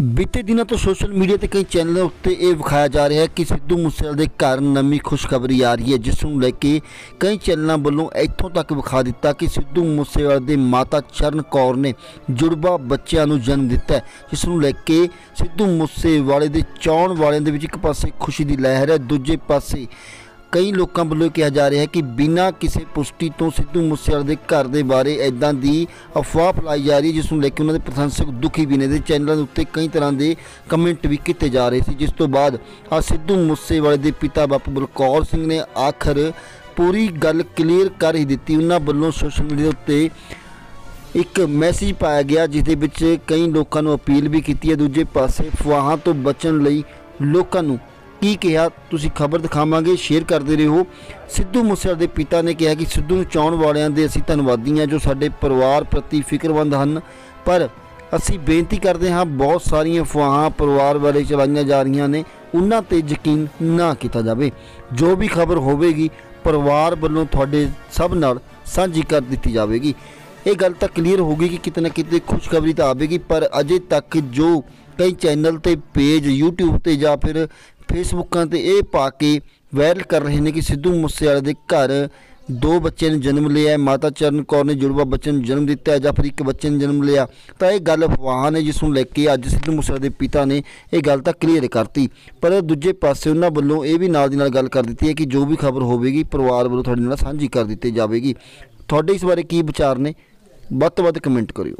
ਬੀਤੇ ਦਿਨਾਂ ਤੋਂ ਸੋਸ਼ਲ ਮੀਡੀਆ ਤੇ ਕਈ ਚੈਨਲਾਂ ਉੱਤੇ ਇਹ ਵਿਖਾਇਆ ਜਾ ਰਿਹਾ ਹੈ ਕਿ ਸਿੱਧੂ ਮੂਸੇਵਾਲੇ ਦੇ ਘਰ ਨਵੀਂ ਖੁਸ਼ਖਬਰੀ ਆ ਰਹੀ ਹੈ, ਜਿਸ ਨੂੰ ਲੈ ਕੇ ਕਈ ਚੈਨਲਾਂ ਵੱਲੋਂ ਇੱਥੋਂ ਤੱਕ ਵਿਖਾ ਦਿੱਤਾ ਕਿ ਸਿੱਧੂ ਮੂਸੇਵਾਲੇ ਦੇ ਮਾਤਾ ਚਰਨ ਕੌਰ ਨੇ ਜੁੜਵਾ ਬੱਚਿਆਂ ਨੂੰ ਜਨਮ ਦਿੱਤਾ ਜਿਸ ਨੂੰ ਲੈ ਕੇ ਸਿੱਧੂ ਮੂਸੇਵਾਲੇ ਦੇ ਚਾਹਣ ਵਾਲਿਆਂ ਦੇ ਵਿੱਚ ਇੱਕ ਪਾਸੇ ਖੁਸ਼ੀ ਦੀ ਲਹਿਰ ਹੈ, ਦੂਜੇ ਪਾਸੇ ਕਈ ਲੋਕਾਂ ਵੱਲੋਂ ਕਿਹਾ ਜਾ ਰਿਹਾ ਹੈ ਕਿ ਬਿਨਾਂ ਕਿਸੇ ਪੁਸ਼ਟੀ ਤੋਂ ਸਿੱਧੂ ਮੂਸੇਵਾਲੇ ਦੇ ਘਰ ਦੇ ਬਾਰੇ ਐਦਾਂ ਦੀ ਅਫਵਾਹ ਫੈਲਾਈ ਜਾ ਰਹੀ ਹੈ, ਜਿਸ ਨੂੰ ਲੈ ਕੇ ਉਹਨਾਂ ਦੇ ਪ੍ਰਸ਼ੰਸਕ ਦੁਖੀ ਵੀ ਨੇ ਦੇ ਚੈਨਲਾਂ ਦੇ ਉੱਤੇ ਕਈ ਤਰ੍ਹਾਂ ਦੇ ਕਮੈਂਟ ਵੀ ਕੀਤੇ ਜਾ ਰਹੇ ਸੀ, ਜਿਸ ਤੋਂ ਬਾਅਦ ਆ ਸਿੱਧੂ ਮੂਸੇਵਾਲੇ ਦੇ ਪਿਤਾ ਬਾਪੂ ਬਲਕੌਰ ਸਿੰਘ ਨੇ ਆਖਰ ਪੂਰੀ ਗੱਲ ਕਲੀਅਰ ਕਰ ਹੀ ਦਿੱਤੀ। ਉਹਨਾਂ ਵੱਲੋਂ ਸੋਸ਼ਲ ਮੀਡੀਆ ਉੱਤੇ ਇੱਕ ਮੈਸੇਜ ਪਾਇਆ ਗਿਆ, ਜਿਸ ਦੇ ਵਿੱਚ ਕਈ ਲੋਕਾਂ ਨੂੰ ਅਪੀਲ ਵੀ ਕੀਤੀ ਹੈ। ਦੂਜੇ ਪਾਸੇ ਅਫਵਾਹਾਂ ਤੋਂ ਬਚਣ ਲਈ ਲੋਕਾਂ ਨੂੰ ਕੀ ਕਿਹਾ, ਤੁਸੀਂ ਖਬਰ ਦਿਖਾਵਾਂਗੇ ਸ਼ੇਅਰ ਕਰਦੇ ਰਹੋ। ਸਿੱਧੂ ਮੂਸੇਵਾਲੇ ਦੇ ਪਿਤਾ ਨੇ ਕਿਹਾ ਕਿ ਸਿੱਧੂ ਨੂੰ ਚਾਹਣ ਵਾਲਿਆਂ ਦੇ ਅਸੀਂ ਧੰਨਵਾਦੀ ਹਾਂ ਜੋ ਸਾਡੇ ਪਰਿਵਾਰ ਪ੍ਰਤੀ ਫਿਕਰਮੰਦ ਹਨ। ਪਰ ਅਸੀਂ ਬੇਨਤੀ ਕਰਦੇ ਹਾਂ, ਬਹੁਤ ਸਾਰੀਆਂ ਅਫਵਾਹਾਂ ਪਰਿਵਾਰ ਬਾਰੇ ਚਲਾਈਆਂ ਜਾ ਰਹੀਆਂ ਨੇ, ਉਹਨਾਂ ਤੇ ਯਕੀਨ ਨਾ ਕੀਤਾ ਜਾਵੇ। ਜੋ ਵੀ ਖਬਰ ਹੋਵੇਗੀ, ਪਰਿਵਾਰ ਵੱਲੋਂ ਤੁਹਾਡੇ ਸਭ ਨਾਲ ਸਾਂਝੀ ਕਰ ਦਿੱਤੀ ਜਾਵੇਗੀ। ਇਹ ਗੱਲ ਤਾਂ ਕਲੀਅਰ ਹੋ ਗਈ ਕਿ ਕਿਤੇ ਨਾ ਕਿਤੇ ਖੁਸ਼ਖਬਰੀ ਤਾਂ ਆਵੇਗੀ, ਪਰ ਅਜੇ ਤੱਕ ਜੋ ਕਈ ਚੈਨਲ ਤੇ ਪੇਜ YouTube ਤੇ ਜਾਂ ਫਿਰ ਫੇਸਬੁੱਕਾਂ ਤੇ ਇਹ ਪਾ ਕੇ ਵਾਇਰਲ ਕਰ ਰਹੇ ਨੇ ਕਿ ਸਿੱਧੂ ਮੂਸੇਵਾਲੇ ਦੇ ਘਰ ਦੋ ਬੱਚੇ ਨੇ ਜਨਮ ਲਿਆ, ਮਾਤਾ ਚਰਨ ਕੌਰ ਨੇ ਜੁੜਵਾ ਬੱਚੇ ਨੂੰ ਜਨਮ ਦਿੱਤਾ, ਜਾਂ ਫਿਰ ਇੱਕ ਬੱਚੇ ਨੇ ਜਨਮ ਲਿਆ। ਤਾਂ ਇਹ ਗੱਲ ਅਫਵਾਹ ਨੇ ਜਿਸ ਨੂੰ ਲੈ ਕੇ ਅੱਜ ਸਿੱਧੂ ਮੂਸੇਵਾਲੇ ਦੇ ਪਿਤਾ ਨੇ ਇਹ ਗੱਲ ਤਾਂ ਕਲੀਅਰ ਕਰਤੀ। ਪਰ ਦੂਜੇ ਪਾਸੇ ਉਹਨਾਂ ਵੱਲੋਂ ਇਹ ਵੀ ਨਾਲ ਦੀ ਨਾਲ ਗੱਲ ਕਰ ਦਿੱਤੀ ਹੈ ਕਿ ਜੋ ਵੀ ਖਬਰ ਹੋਵੇਗੀ, ਪਰਿਵਾਰ ਵੱਲੋਂ ਤੁਹਾਡੇ ਨਾਲ ਸਾਂਝੀ ਕਰ ਦਿੱਤੀ ਜਾਵੇਗੀ। ਤੁਹਾਡੇ ਇਸ ਬਾਰੇ ਕੀ ਵਿਚਾਰ ਨੇ? ਵੱਧ ਤੋਂ ਵੱਧ ਕਮੈਂਟ ਕਰਿਓ।